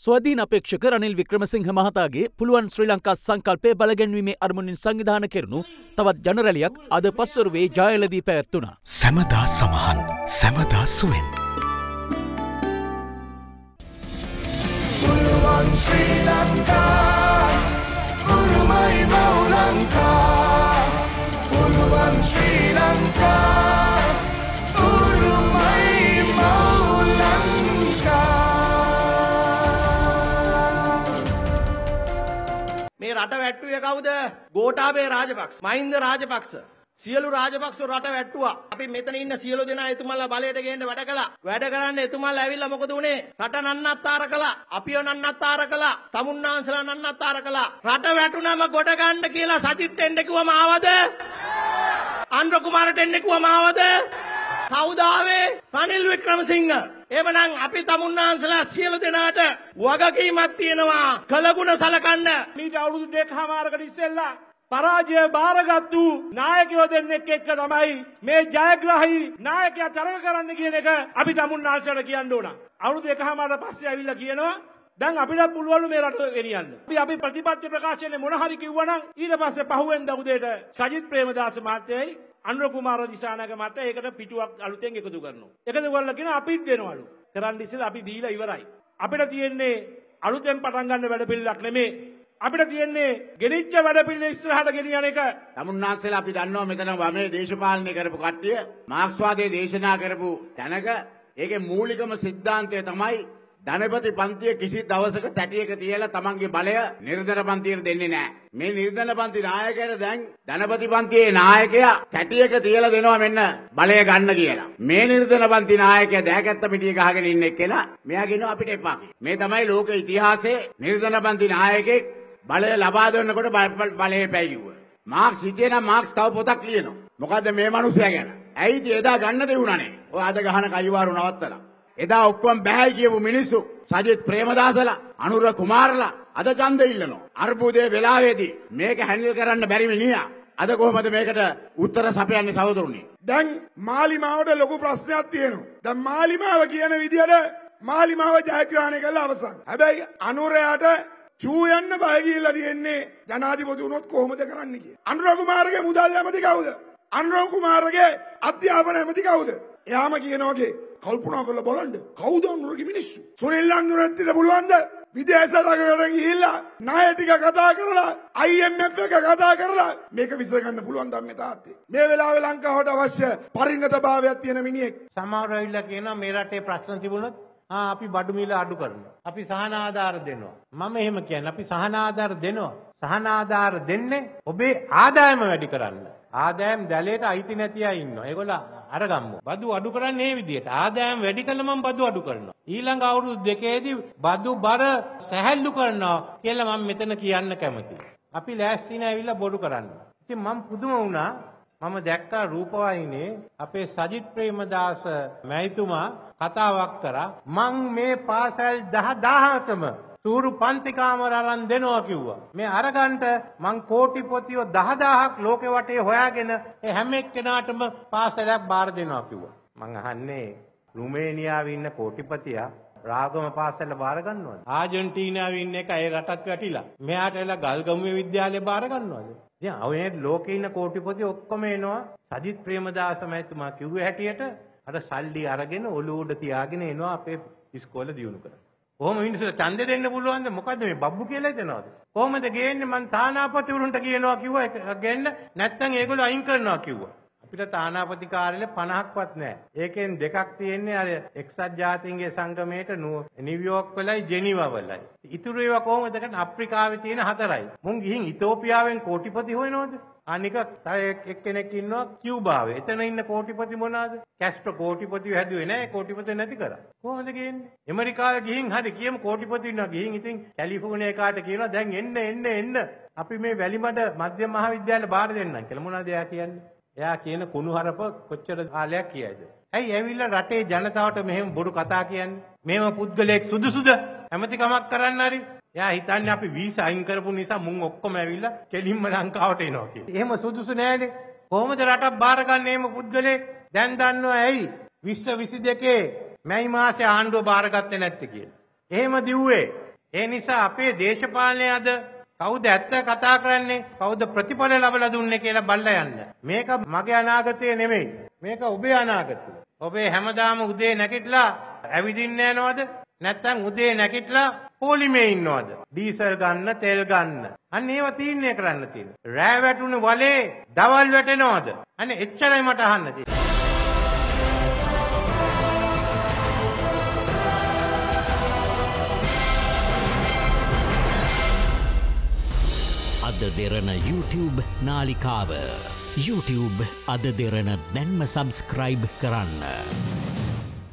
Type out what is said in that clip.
ස්වදීන අපේක්ෂක රනිල් වික්‍රමසිංහ මහතාගේ පුළුවන් ශ්‍රී ලංකා සංකල්පය බලගැන්වීමේ අරමුණින් සංවිධාන කෙරුණු තවත් ජනරැලියක් අද පස්වරුවේ ජයලදී පැවැත්වුණා. සැමදා සමහන් සැමදා සුවෙන්. පුළුවන් ශ්‍රී ලංකා මේ රට වැට්ටුවේ කවුද? ගෝඨාභය රාජපක්ෂ. මහින්ද රාජපක්ෂ. සියලු රාජපක්ෂ රට වැට්ටුවා. අපි මෙතන ඉන්න සියලු දෙනා එතුමන්ලා බලයට ගේන්න වැඩ කළා. වැඩ කරන්න එතුමන්ලා ඇවිල්ලා මොකද උනේ? රට නන්නත්තර කළා. අපිව නන්නත්තර කළා. තමුන්නාන්සලා නන්නත්තර කළා. රට වැටුනම ගොඩ ගන්න කියලා සජිත් එන්න කිව්වම ආවද? අන්ද්‍ර කුමාරට එන්න කිව්වම ආවද? කවුද ආවේ? රනිල් වික්‍රමසිංහ. එවනම් අපි තමුන්නාන්සලා සියලු දෙනාට වගකීමක් තියෙනවා. කළගුණ සලකන්න. මීට අවුරුදු දෙකහමාරකට ඉස්සෙල්ලා පරාජය බාරගත්තු නායකයෝ දෙන්නෙක් එක්ක තමයි මේ ජයග්‍රහී නායකයා තරඟ කරන්න කියන එක අපි තමුන්නාන්සලට කියන්න ඕන. අවුරුදු දෙකහමාරට පස්සේ ඇවිල්ලා කියනවා දැන් අපිට පුළුවන් මේ රට ගෙනියන්න. අපි අපි ප්‍රතිපත්ති ප්‍රකාශනයේ මොන හරි කිව්වනම් ඊට පස්සේ පහුවෙන්ද උදේට සජිත් ප්‍රේමදාස මහත්තයයි අනුර කුමාර දිසානායක මහත්තයා ඒකට පිටුවක් අලුතෙන් එකතු කරනවා. එකතු කරලා කියන අපිත් දෙනවලු. කරන්න ඉස්සෙල්ලා අපි දීලා ඉවරයි. අපිට තියෙන්නේ අලුතෙන් පටන් ගන්න වැඩපිළිවෙලක් නෙමේ. අපිට තියෙන්නේ ගෙනිච්ච වැඩපිළිවෙල ඉස්සරහට ගෙනියන එක. තමුන්නාන්සේලා අපි දන්නවා මෙතන වමේ දේශපාලනය කරපු කට්ටිය මාක්ස්වාදයේ දේශනා කරපු තැනක ඒකේ මූලිකම සිද්ධාන්තය තමයි ධනපති පන්තිය කිසි දවසක තැටියක තියලා තමන්ගේ බලය නිර්ධන පන්තියට දෙන්නේ නැහැ. මේ නිර්ධන පන්ති නායකයාට දැන් ධනපති පන්තියේ නායකයා තැටියක තියලා දෙනවා මෙන්න බලය ගන්න කියලා. මේ නිර්ධන පන්ති නායකයා දෑකැත්ත පිටිය ගහගෙන ඉන්න එක්කෙනා මෙයා කියනවා අපිට එපා කියලා. මේ තමයි ලෝක ඉතිහාසයේ නිර්ධන පන්ති නායකෙක් බලය ලබා දෙන්නකොට බලය පැයි කිව්වා. මාක්ස් හිටියේ නම් මාක්ස් තව පොතක් ලියනවා. මොකද්ද මේ මිනිස්සයා ගැන? ඇයිද එදා ගන්න දෙවුණානේ. ඔය අද ගහන කයිවාරු නවත්තලා. එදා ඔක්කොම බැහැයි කියපු මිනිස්සු සජිත් ප්‍රේමදාසලා අනුර කුමාරලා අද ඡන්ද ඉල්ලනවා. අර්බුදයේ වෙලාවේදී මේක හැන්ඩල් කරන්න බැරි මිනිහා අද කොහොමද මේකට උත්තර සපයන්නේ සහෝදරුනි? දැන් මාලිමාවට ලොකු ප්‍රශ්නයක් තියෙනවා. දැන් මාලිමාව කියන විදිහට මාලිමාව ජයග්‍රහණය කළා අවසන්. හැබැයි අනුරයාට චූ යන්න බය කියලා තියෙන්නේ ජනාධිපති වුණොත් කොහොමද කරන්න කියලා. අනුර කුමාරගේ මුදල් ඇමති කවුද? අනුර කුමාරගේ අධ්‍යාපන ඇමති කවුද? එයාම කියනවාගේ කල්පනා කරලා බලන්න කවුද අනුරගේ මිනිස්සු? සුනිල් අනුරත්ට පුළුවන්ද? විදේශ රටකට ගිහිල්ලා ණය ටික කතා කරලා IMF එක කතා කරලා මේක විසඳගන්න පුළුවන් ධම්මේ තාත්තේ. මේ වෙලාවේ ලංකාවට අවශ්‍ය පරිණතභාවයක් තියෙන මිනිහෙක්. සමහර ඇවිල්ලා කියනවා මේ රටේ ප්‍රශ්න තිබුණොත් ආ අපි බඩු මිල අඩු කරනවා. අපි සහන ආධාර දෙනවා. මම එහෙම කියන්නේ අපි සහන ආධාර දෙනවා. සහන ආධාර දෙන්නේ ඔබේ ආදායම වැඩි කරන්න. ආදායම් දැලයට අයිති නැති අය ඉන්නවා. ඒගොල්ලෝ අරගම්මු. බදු අඩු කරන්නේ මේ විදිහට. ආදායම් වැඩි කළ මම බදු අඩු කරනවා. ඊළඟ අවුරුදු දෙකේදී බදු බර සැහැල්ලු කරනවා කියලා මම මෙතන කියන්න කැමතියි. අපි ලෑස්ති නැවිලා බොරු කරන්න. ඉතින් මම පුදුම වුණා මම දැක්කා රූපවාහිනියේ අපේ සජිත් ප්‍රේමදාස මැතිතුමා කතාවක් කරා මං මේ පාසල් 10000කම සූරු පන්ති කාමර අරන් දෙනවා කිව්වා. මේ අරගන්ට මං කෝටිපතියෝ 10000ක් ලෝකෙ වටේ හොයාගෙන ඒ හැම එක්කෙනාටම පාසලක් බාර දෙනවා කිව්වා. මං අහන්නේ රුමේනියාවේ ඉන්න කෝටිපතියා රාගම පාසල බාර ගන්නවද? ආජන්ටිනාවේ ඉන්න එක ඒ රටත් වැටිලා. මෙයාට එලා ගල්ගමුවේ විද්‍යාලය බාර ගන්නවද? දැන් ඔය ලෝකේ ඉන්න කෝටිපති ඔක්කොම එනවා සජිත් ප්‍රේමදාස මහත්මයා කිව්වේ හැටියට අර සල්ලි අරගෙන ඔලුව උඩ තියාගෙන එනවා අපේ ඉස්කෝලේ දියුණු කරන්න. කොහොම මිනිස්සුන්ට ඡන්දෙ දෙන්න පුළුවන්ද? මොකද්ද මේ බබ්බු කියලා හිතනවද? කොහොමද ගේන්නේ මං තානාපතිවරුන්ට කියනවා කිව්වා ගේන්න නැත්නම් ඒගොල්ලෝ අයින් කරනවා කිව්වා. අපිට තානාපති කාර්යාලය 50ක්වත් නැහැ. ඒකෙන් දෙකක් තියෙන්නේ අර එක්සත් ජාතීන්ගේ සංගමයට නිව්යෝක් වලයි ජෙනීවා වලයි. ඉතුරු ඒවා කොහොමද කරන්නේ? අප්‍රිකාවේ තියෙන හතරයි. මුන් ගිහින් ඉතෝපියාවෙන් කෝටිපති හොයනවද? අනික තව එක්කෙනෙක් ඉන්නවා කියුබාවේ. එතන ඉන්න කෝටිපති මොනවාද? කැස්ට්‍රෝ කෝටිපති හැදුවේ නැහැ. කෝටිපති නැති කරා. කොහොමද ගේන්නේ? ඇමරිකාවේ ගිහින් හරි කියමු කෝටිපති ඉන්නවා. ගිහින් ඉතින් කැලිෆෝනියා කාට කියනවා දැන් එන්න එන්න එන්න. අපි මේ වැලිමඩ මධ්‍යම මහාවිද්‍යාලය බාර දෙන්නම් කියලා. මොනවද එයා කියන්නේ? එයා කියන කුණුහරප කොච්චර කාලයක් කියයිද? ඇයි ඇවිල්ලා රටේ ජනතාවට මෙහෙම බොරු කතා කියන්නේ? මෙහෙම පුද්ගලයෙක් සුදුසුද? ඇමතිකමක් කරන්න හරි එයා හිතන්නේ අපි වීසා අයින් කරපු නිසා මුන් ඔක්කොම ඇවිල්ලා කෙලින්ම ලංකාවට එනවා කියලා. එහෙම සුදුසු නෑනේ. කොහොමද රටක් බාරගන්නේ එහෙම පුද්ගලයෙක්? දැන් දන්නවා ඇයි? 2022 මැයි මාසේ ආණ්ඩුව බාරගත්තේ නැත්තේ කියලා. එහෙම දිව්වේ ඒ නිසා අපේ දේශපාලනය අද කවුද ඇත්ත කතා කරන්නේ කවුද ප්‍රතිඵල ලබලා දුන්නේ කියලා බලලා යන්න. මේක මගේ අනාගතය නෙමෙයි. මේක ඔබේ අනාගතය. ඔබේ හැමදාම උදේ නැගිටලා ඇවිදින්න යනවද? නැත්තම් උදේ නැගිටලා පොලිමේ ඉන්නවද? ඩීසල් ගන්න, තෙල් ගන්න. අන්න ඒව තීරණය කරන්න තියෙනවා. රෑ වැටුණු වලේ දවල් වැටෙනවද? අන්න එච්චරයි මට අහන්න තියෙන්නේ. අද දෙරන YouTube නාලිකාව YouTube අද දෙරන දැන්ම සබස්ක්‍රයිබ් කරන්න.